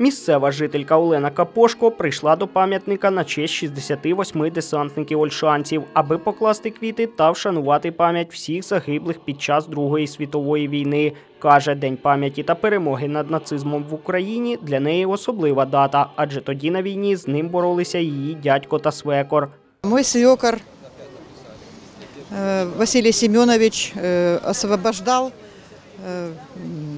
Місцева жителька Олена Капошко прийшла до пам'ятника на честь 68 десантників ольшанців, аби покласти квіти та вшанувати пам'ять всіх загиблих під час Другої світової війни. Каже, День пам'яті та перемоги над нацизмом в Україні для неї особлива дата, адже тоді на війні з ним боролися її дядько та свекор. Мой свекор э, Василий Семенович э, освобождал э,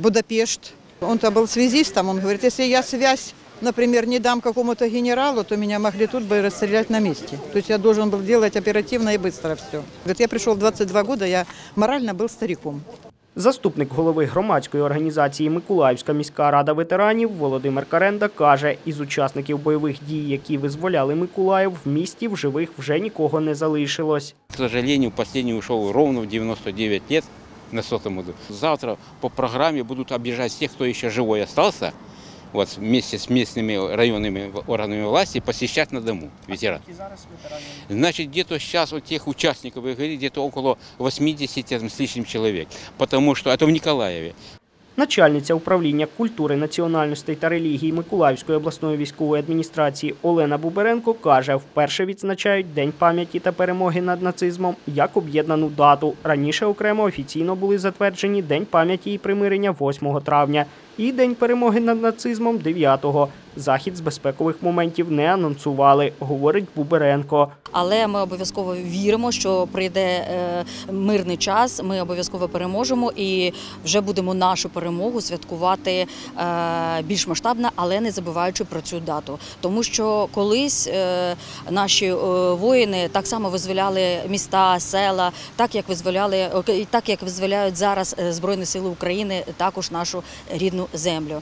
Будапешт. Он-то был связистом, он говорит, если я связь, например, не дам какому-то генералу, то меня могли тут бы расстрелять на месте. То есть я должен был делать оперативно и быстро все. Говорит, я пришел в 22 года, я морально был стариком. Заступник голови громадської організації Миколаївська міська рада ветеранів Володимир Каренда каже, із учасників бойових дій, які визволяли Миколаїв, в місті в живих вже нікого не залишилось. К сожалению, последний ушел ровно в 99 лет на сотом году. Завтра по программе будут объезжать всех, кто еще живой остался, вот вместе с местными районными органами власти, посещать на дому ветеран. Значит, где-то сейчас у тех участников, вы говорите, где-то около 80 там, с лишним человек, потому что это в Николаеве. Начальниця управління культури, національностей та релігії Миколаївської обласної військової адміністрації Олена Буберенко каже, вперше відзначають День пам'яті та перемоги над нацизмом як об'єднану дату. Раніше окремо офіційно були затверджені День пам'яті і примирення 8 травня і День перемоги над нацизмом 9-го. Захід з безпекових моментів не анонсували, говорить Буберенко. Але ми обов'язково віримо, що прийде е, мирний час. Ми обов'язково переможемо і вже будемо нашу перемогу святкувати е, більш масштабно, але не забуваючи про цю дату. Тому що колись е, наші воїни так само визволяли міста, села, так як визволяли, так як визволяють зараз Збройні Сили України, також нашу рідну землю.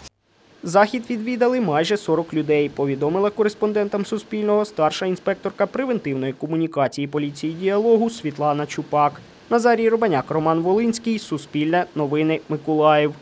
Захід відвідали майже 40 людей, повідомила кореспондентам Суспільного старша інспекторка превентивної комунікації поліції діалогу Світлана Чупак. Назарій Рубаняк, Роман Волинський, Суспільне, Новини, Миколаїв.